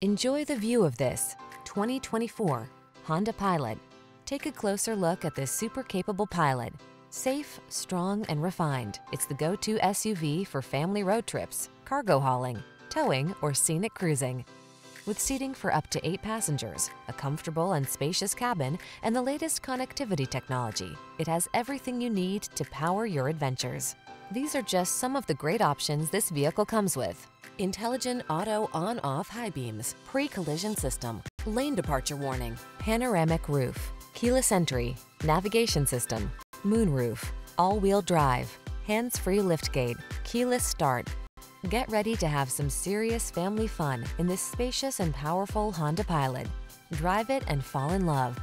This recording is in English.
Enjoy the view of this 2024 Honda Pilot. Take a closer look at this super capable Pilot. Safe, strong, and refined, it's the go-to SUV for family road trips, cargo hauling, towing, or scenic cruising. With seating for up to eight passengers, a comfortable and spacious cabin, and the latest connectivity technology, it has everything you need to power your adventures. These are just some of the great options this vehicle comes with. Intelligent auto on-off high beams, pre-collision system, lane departure warning, panoramic roof, keyless entry, navigation system, moonroof, all-wheel drive, hands-free liftgate, keyless start. Get ready to have some serious family fun in this spacious and powerful Honda Pilot. Drive it and fall in love.